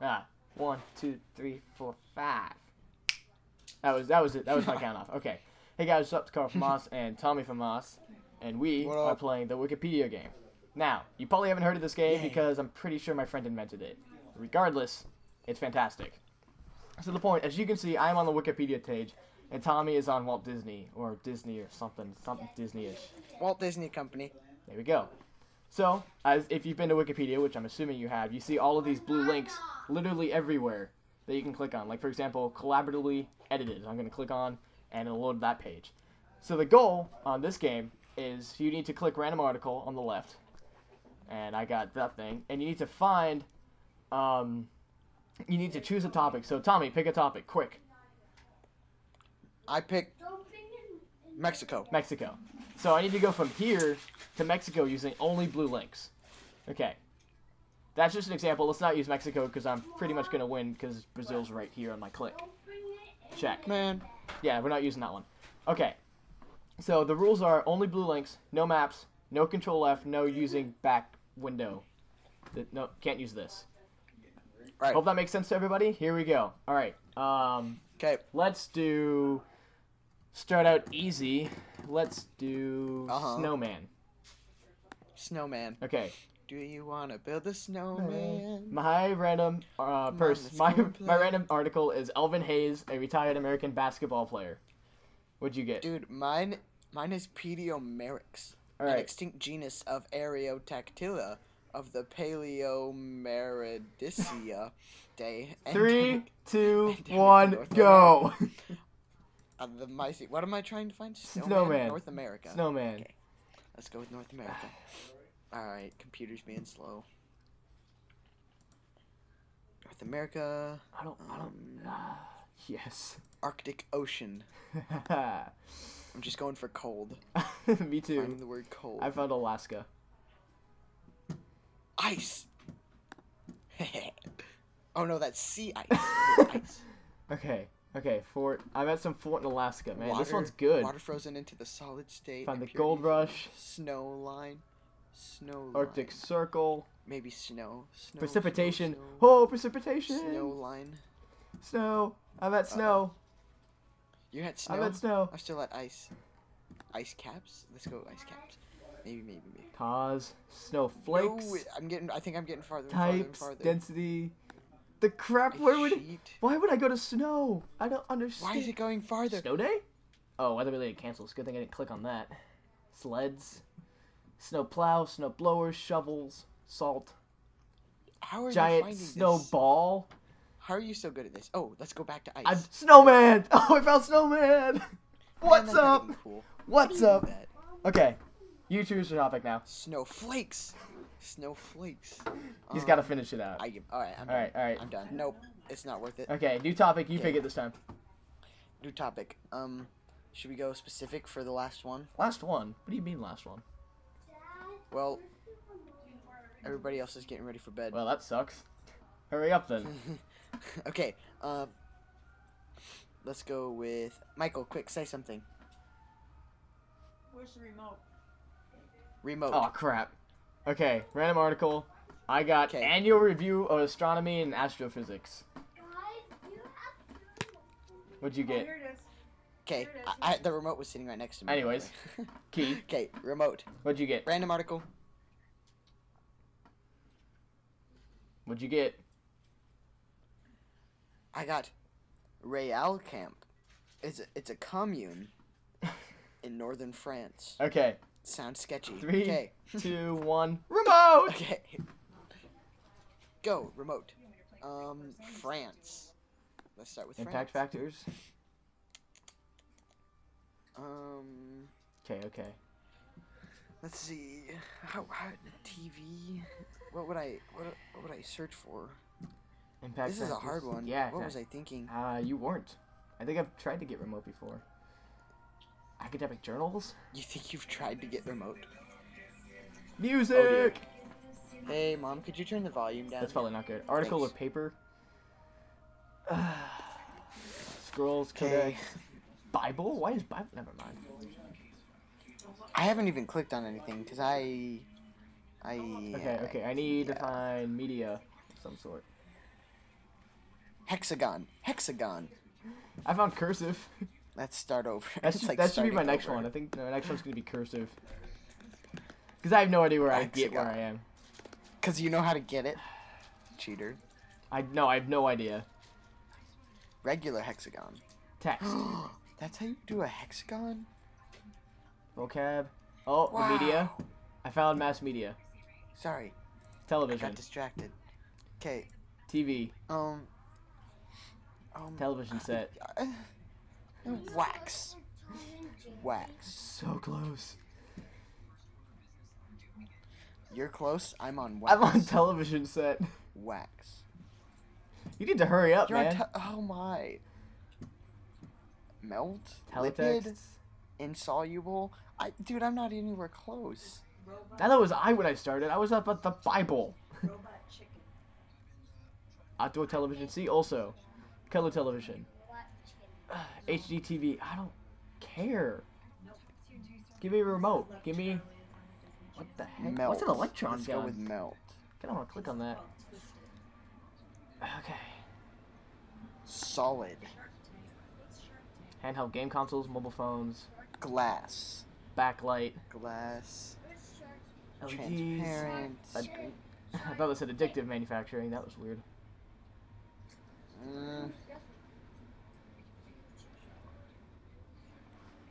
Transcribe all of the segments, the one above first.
Ah, one, two, three, four, five. That was that was it. That was my count off. Okay. Hey guys, what's up? It's Carl from MOS and Tommy from MOS, and we What are up? playing the Wikipedia game. Now, you probably haven't heard of this game Yay. because I'm pretty sure my friend invented it. Regardless, it's fantastic. So the point, as you can see, I'm on the Wikipedia page, and Tommy is on Walt Disney or Disney or something, something Disney-ish. Walt Disney Company. There we go. So, as if you've been to Wikipedia, which I'm assuming you have, you see all of these blue links literally everywhere that you can click on. Like for example, collaboratively edited. I'm going to click on and it'll load that page. So the goal on this game is you need to click random article on the left, and I got that thing, and you need to find, um, you need to choose a topic. So Tommy, pick a topic, quick. I picked Mexico. Mexico. So I need to go from here to Mexico using only blue links. Okay. That's just an example. Let's not use Mexico because I'm pretty much going to win because Brazil's right here on my click. Check. Man. Yeah, we're not using that one. Okay. So the rules are only blue links, no maps, no control F, no using back window. No, can't use this. Right. Hope that makes sense to everybody. Here we go. All right. Um, Okay. let's do. Start out easy. Let's do Uh-huh. snowman. Snowman. Okay. Do you want to build a snowman? My random uh, on, pers- let's my go my random article is Elvin Hayes, a retired American basketball player. What'd you get? Dude, mine mine is Pediomeryx, All an right. extinct genus of Areotactyla of the Paleomeridicea day. Three, two, endemic one, go. of the Myce- What am I trying to find? Snowman. North America. Snowman. Okay. Let's go with North America. Alright, computer's being slow. North America, I don't. I don't. um, yes. Arctic Ocean. I'm just going for cold. Me too. Finding the word cold. I found Alaska. Ice. oh no, that's sea ice. ice. Okay. Okay. Fort. I'm at some fort in Alaska, man. this one's good. Water frozen into the solid state. Find the gold rush. Snow line. Snow Arctic line. Circle. Maybe snow. snow Precipitation. Snow, Oh, precipitation. Snow line. Snow. I'm at snow. You had snow. I'm at snow. I'm still at ice. Ice caps. Let's go ice caps. Maybe, maybe, maybe. Cause. Snowflakes. No, I'm getting. I think I'm getting farther and farther and types. farther. Density. The crap. A Where would it? Why would I go to snow? I don't understand. Why is it going farther? Snow day? Oh, weather related cancels. Good thing I didn't click on that. Sleds, snow plow, snow blowers, shovels, salt, How are you giant finding snow this? ball. How are you so good at this? Oh, let's go back to ice. I'm snowman. Oh, I found snowman. What's up? Cool. What's you up? Okay, you choose your topic now. Snowflakes. Snowflakes. He's got to Um, finish it out. I give. All right. I'm All right, done. all right. I'm done. Nope. It's not worth it. Okay, new topic. You Okay. pick it this time. New topic. Um, should we go specific for the last one? Last one. What do you mean last one? Well, everybody else is getting ready for bed. Well, that sucks. Hurry up then. okay. Um, let's go with Michael. Quick, say something. Where's the remote? Remote. Oh crap. Okay, random article. I got 'Kay. annual review of astronomy and astrophysics. What'd you Oh, get? here it is. Okay. Here. I, I, the remote was sitting right next to me. Anyways. way. Key. okay. Remote. What'd you get? Random article. What'd you get? I got Real Camp. It's a, it's a commune in northern France. Okay. Sounds sketchy. Three, Okay. two, one. Remote. Okay. Go remote. Um, France. Let's start with Impact France. factors. Um, Okay. Okay. let's see. How, how TV? What would I what, what would I search for? Impact. this is a hard one. Yeah. What was I thinking? Uh, you weren't. I think I've tried to get remote before. Academic journals. You think you've tried to get remote? Music. Oh, hey, mom, could you turn the volume down? That's probably not good. Article Thanks. or paper. Scrolls. Okay. Codex. Bible. Why is Bible? Never mind. I haven't even clicked on anything because I, I. Okay. Uh, okay. I need to find media of some sort. Hexagon. Hexagon. I found cursive. Let's start over. That It's should, like that should be my next over. one. I think the next one's gonna be cursive. Because I have no idea where I get where I am. Cause you know how to get it. Cheater. I no, I have no idea. Regular hexagon. Text, That's how you do a hexagon? vocab. Oh, the media. I found mass media, Sorry, I television, got distracted. Okay. TV, Um. Um. television set. Wax. Wax. So close. You're close. I'm on wax. I'm on television set. wax. You need to hurry up, You're on man. te- oh my. Melt. Lipid. Insoluble. I, dude, I'm not anywhere close. Now that was I when I started. I was up at the Bible. Robot chicken. Outdoor television. See also, color television. HD TV. I don't care. Give me a remote. Give me. What the heck? Melt. What's an electron Let's gun? go with melt. I don't want to click on that. Okay. Solid. Handheld game consoles, mobile phones, Glass. backlight, Glass. LEDs. Transparent. I, I thought it said addictive manufacturing. That was weird. Mm.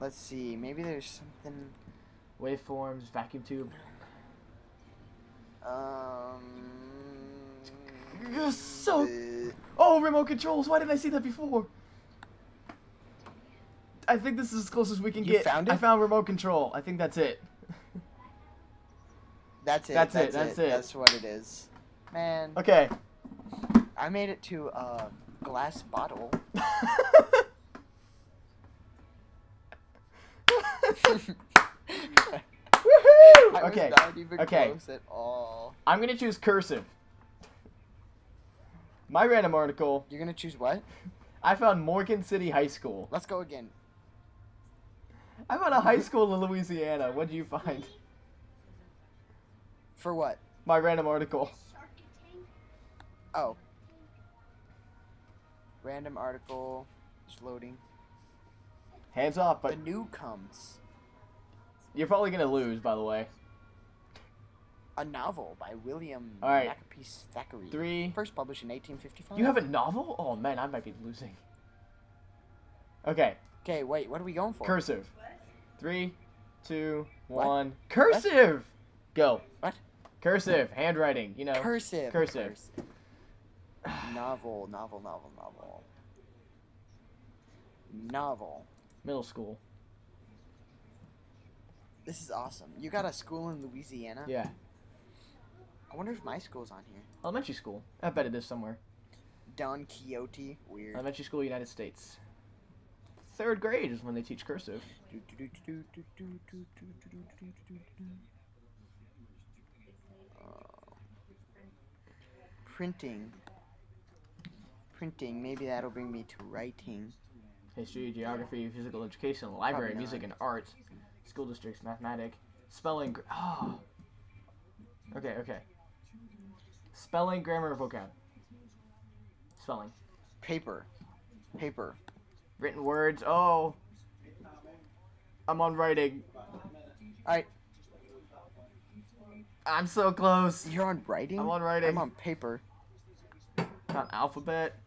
Let's see. Maybe there's something. Waveforms, vacuum tube. Um. So- uh, Oh, remote controls. Why didn't I see that before? I think this is as close as we can You get. found I found remote control. I think that's it. That's it. That's it, That's, that's it. it. That's what it is. Man, Okay. I made it to a glass bottle. Woohoo! Okay. was not even okay. close at all. I'm gonna choose cursive. My random article. You're gonna choose what? I found Morgan City High School. Let's go again. I found a high school in Louisiana. What did you find? For what? My random article. Oh. Random article. Just loading. Hands off, but the Newcomes. You're probably gonna lose, by the way. A novel by William All right. Makepeace Thackeray. Three. First published in 1855. You have a novel? Oh man, I might be losing. Okay, Okay, wait. What are we going for? cursive. Three, two, What? one. Cursive. Go. What? Cursive. Handwriting. You know. Cursive. Cursive. cursive. novel. Novel. Novel. Novel. Novel. Middle school. This is awesome. You got a school in Louisiana? Yeah. I wonder if my school's on here. Elementary school. I bet it is somewhere. Don Quixote. Weird. Elementary school, United States. Third grade is when they teach cursive. Uh, Printing. Printing. Maybe that'll bring me to writing. History, geography, physical education, library, music, and arts. School districts, mathematics, spelling. Oh. Okay, okay. Spelling, grammar, vocab. Spelling. Paper. Paper. Written words. Oh. I'm on writing. Alright, I'm so close. you're on writing? I'm on writing. I'm on paper. On alphabet.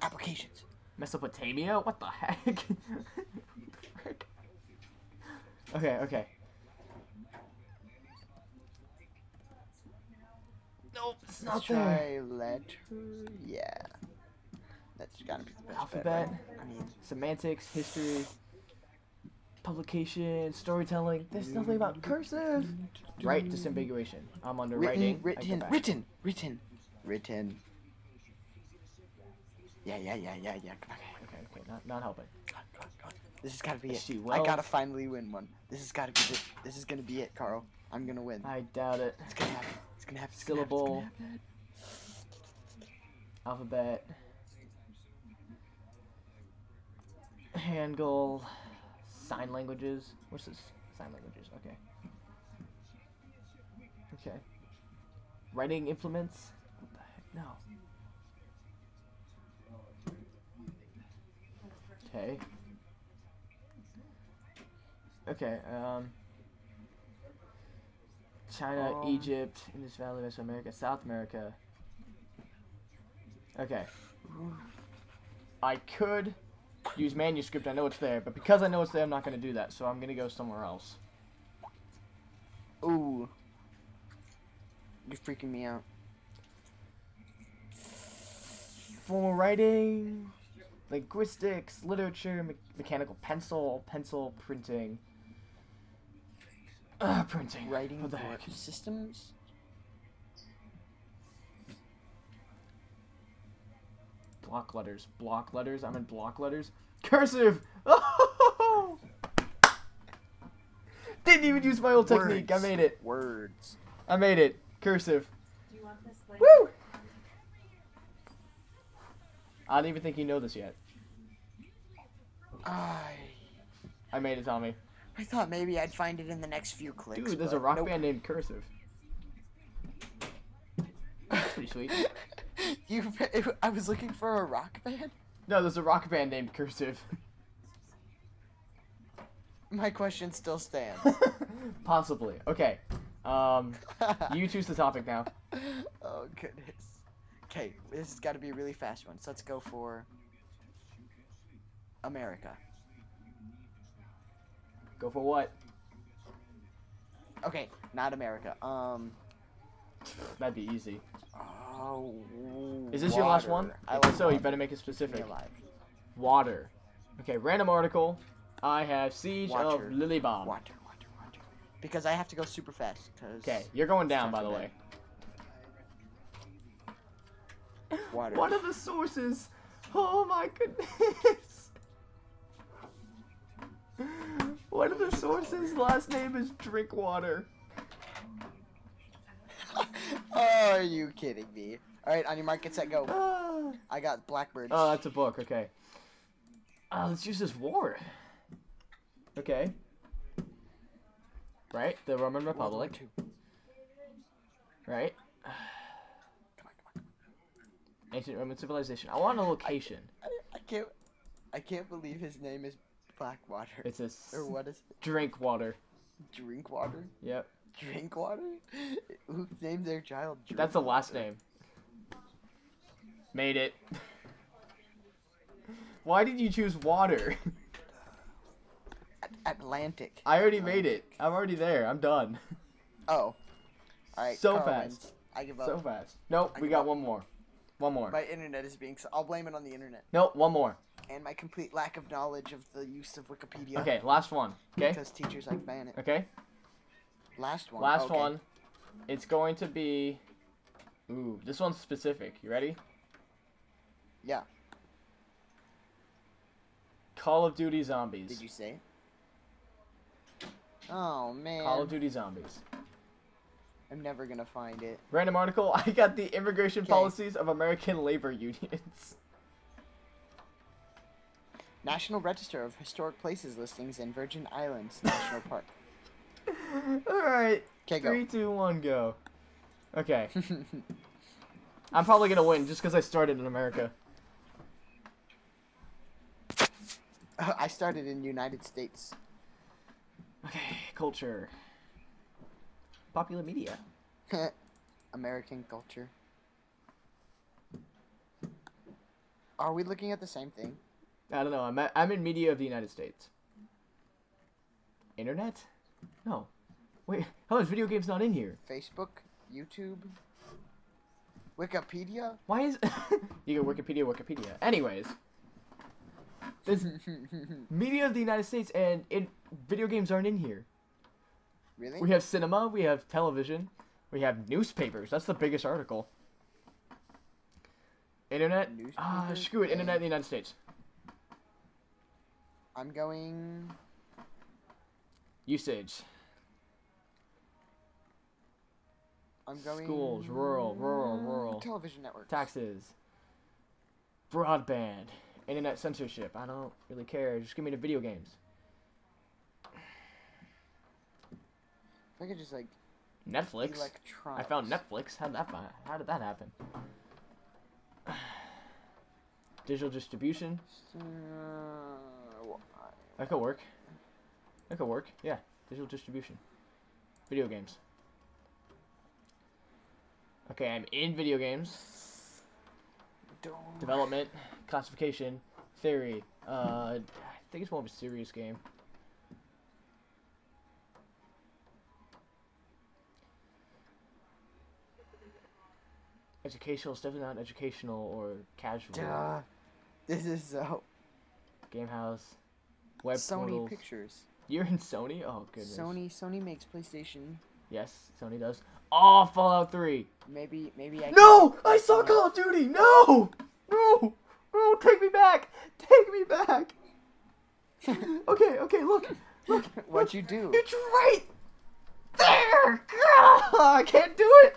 Applications. Mesopotamia? What the heck? Okay, okay. Nope, it's not Let's there. try letter. Yeah. That's gotta be the best bet, Alphabet. right? I mean, Semantics, history, publication, storytelling. There's nothing about cursive. Right, disambiguation. I'm underwriting. written, go written, written, written, written. Yeah, yeah, yeah, yeah, yeah. Okay, okay, okay. Not, not helping. This has got to be it. I gotta finally win one. This has got to be it. This is gonna be it, Carl. I'm gonna win. I doubt it. It's gonna happen. It's gonna happen. Syllable. Gonna happen. Alphabet. Sign languages. What's this? Sign languages. Okay. Okay. Writing implements. What the heck? No. Okay. Okay, um. China, Um. Egypt, Indus Valley, West America, South America. Okay. I could use manuscript, I know it's there, but because I know it's there, I'm not going to do that, so I'm going to go somewhere else. Ooh. You're freaking me out. Formal writing, linguistics, literature, me- mechanical pencil, pencil printing. Ah, printing. Writing What the heck? systems? Block letters. Block letters. I'm in block letters. Cursive! Oh! Didn't even use my old technique. I made it. Words. I made it. Cursive. Do you want this? Woo! I don't even think you know this yet. I I made it, Tommy. I thought maybe I'd find it in the next few clicks. Dude, there's a rock nope. band named Cursive. That's pretty sweet. you, I was looking for a rock band. No, there's a rock band named Cursive. My question still stands. Possibly. Okay. Um, you choose the topic now. oh goodness. Okay, this has got to be a really fast one. So let's go for America. Go for what? Okay, not America. Um. That'd be easy. Oh. Is this your last one? I If like so, you better make it specific. Water. Okay, random article. I have Siege Water. of Lilybaeum. Water, water, water. Because I have to go super fast. Okay, you're going down, by the way. Water. What are the sources? Oh my goodness. What of the sources? Last name is Drinkwater. oh, are you kidding me? All right, on your mark, get set, go. I got blackbirds. Oh, that's a book. Okay. Uh, let's use this war. Okay. Right, the Roman Republic. Right, Come on, come on. ancient Roman civilization. I want a location. I, I can't. I can't believe his name is Blackwater. It's a s- or what is it? drink water. Drink water? Yep, Drink water? Who named their child? Drink that's the last Water? name. Made it. Why did you choose water? At- Atlantic. I already made it. I'm already there. I'm done. Oh. All right. So Carl fast. wins. I give up. So fast. Nope, I we got up. one more. One more. My internet is being. So I'll blame it on the internet Nope, one more. And my complete lack of knowledge of the use of Wikipedia. Okay, last one. Okay. Because teachers like ban it. Okay. Last one. Last okay. one. It's going to be. Ooh, this one's specific. You ready? Yeah. Call of Duty Zombies. Did you say? Oh man. Call of Duty Zombies. I'm never gonna find it. Random article. I got the immigration 'Kay. policies of American labor unions. National Register of Historic Places listings in Virgin Islands National Park. All right. Okay, Three, go. two, one, go. Okay. I'm probably gonna win just because I started in America. I started in United States. Okay. Culture. Popular media. American culture. Are we looking at the same thing? I don't know. I'm at, I'm in media of the United States. Internet? No. Wait. How is video games not in here? Facebook, YouTube, Wikipedia. Why is you go Wikipedia, Wikipedia. Anyways, this media of the United States and it, video games aren't in here. really? We have cinema, we have television, we have newspapers. That's the biggest article. Internet? Ah, Newspapers screw it. Internet in the United States. I'm going. Usage. I'm going. Schools, rural, rural, rural. Television networks. Taxes. Broadband. Internet censorship. I don't really care. Just give me the video games. If I could just like Netflix. I found Netflix. How did that How did that happen? Digital distribution. Uh, That could work. That could work. Yeah. Digital distribution. Video games. Okay, I'm in video games. Don't- Development, classification, theory. Uh, I think it's more of a serious game. Educational is definitely not educational or casual. Duh. This is so Game house, web Sony portals. Pictures. You're in Sony? Oh goodness. Sony Sony makes PlayStation. Yes, Sony does. Oh, Fallout 3. Maybe maybe I. No! I saw Call of Duty! No! No! No, take me back! Take me back! Okay, okay, look. Look. What'd you do? It's right there! Ah, I can't do it!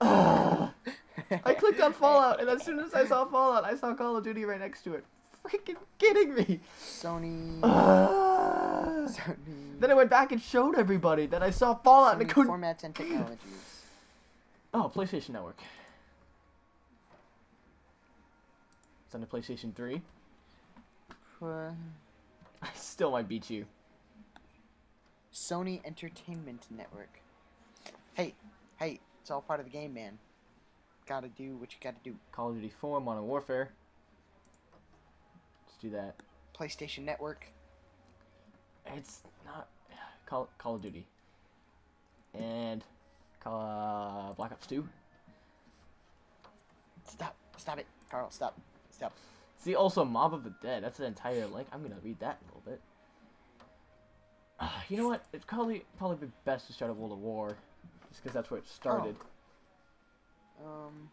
Ah. I clicked on Fallout, and as soon as I saw Fallout, I saw Call of Duty right next to it. Freaking kidding me! Sony. Ah. Sony. Then I went back and showed everybody that I saw Fallout and I Sony couldn't. formats and technologies. Oh, PlayStation Network. It's on the PlayStation 3. Uh, I still might beat you. Sony Entertainment Network. Hey, hey, it's all part of the game, man. Gotta do what you gotta do. Call of Duty 4, Modern Warfare. Do that. PlayStation Network. It's not Call Call of Duty. And Call uh, Black Ops 2. Stop, stop it, Carl. Stop, stop. See, also Mob of the Dead. That's an entire link. I'm gonna read that in a little bit. Uh, you know what? It's probably probably be best to start a World of War, just because that's where it started. Um,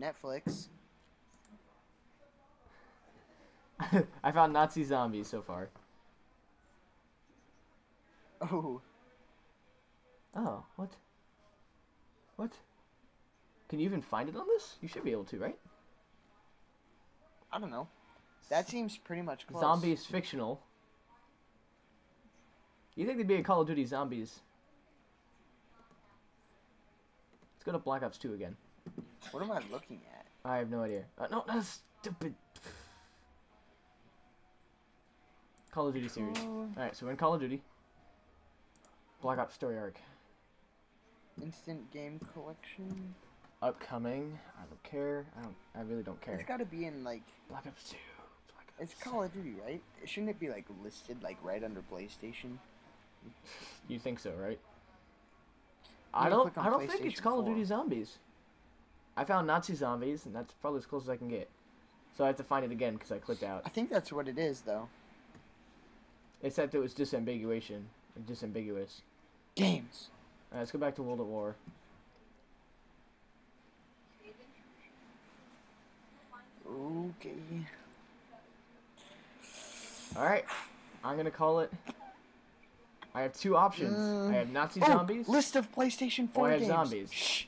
Netflix. I found Nazi zombies so far. Oh, Oh, what? What? Can you even find it on this? You should be able to, right? I don't know. That seems pretty much close. Zombies fictional. You think there'd be a Call of Duty Zombies? Let's go to Black Ops 2 again. What am I looking at? I have no idea. Uh, no, that's stupid. Call of Duty series. Alright, so we're in Call of Duty. Black Ops Story Arc. Instant game collection. Upcoming. I don't care. I don't. I really don't care. It's got to be in like. Black Ops 2. Black Ops It's Call of Duty, right? Shouldn't it be like listed like right under PlayStation? You think so, right? I don't. I don't think it's Call of Duty Zombies. I found Nazi zombies, and that's probably as close as I can get. So I have to find it again because I clicked out. I think that's what it is, though. It said it was disambiguation. Disambiguous. Games. Alright, let's go back to World at War. Okay. Alright, I'm gonna call it. I have two options. Mm. I have Nazi Oh, zombies. list of PlayStation 4 I have games. zombies. Shh.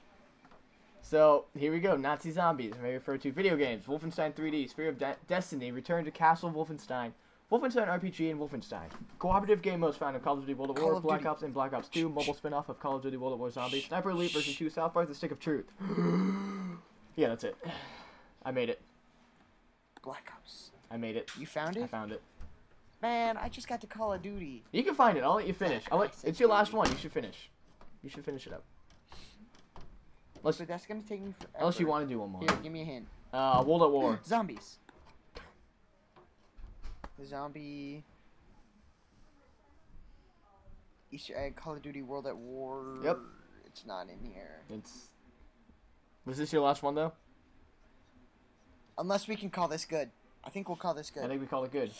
So here we go. Nazi zombies. I May refer to video games: Wolfenstein 3D, Sphere of De- Destiny, Return to Castle Wolfenstein, Wolfenstein RPG, and Wolfenstein. Cooperative game modes found in Call of Duty World at Call War, of Black Duty. Ops, and Black Ops 2. Mobile spin-off of Call of Duty World at War Zombies. Sniper Elite version 2. South Park: The Stick of Truth. yeah, that's it. I made it. Black Ops. I made it. You found it? I found it. Man, I just got to Call of Duty. You can find it. I'll let you finish. I'll let, it's your last one. You should finish. You should finish it up. Unless, But that's gonna take me forever. unless you want to do one more. Here, give me a hint. Uh, World at War. Zombies. Zombie. Easter egg, Call of Duty World at War. Yep. It's not in here. It's. Was this your last one though? Unless we can call this good. I think we'll call this good. I think we call it good.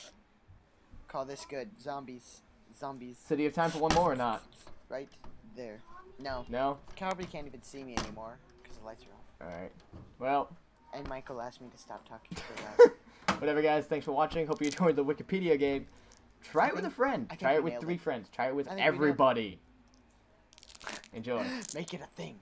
Call this good. Zombies. Zombies. So do you have time for one more or not? Right there. No. No. Calvary can't even see me anymore because the lights are off. All right. Well, And Michael asked me to stop talking so loud. whatever, guys. Thanks for watching. Hope you enjoyed the Wikipedia game. Try it with a friend. I Try it with three it. friends. Try it with I think we nailed it. everybody. Enjoy. Make it a thing.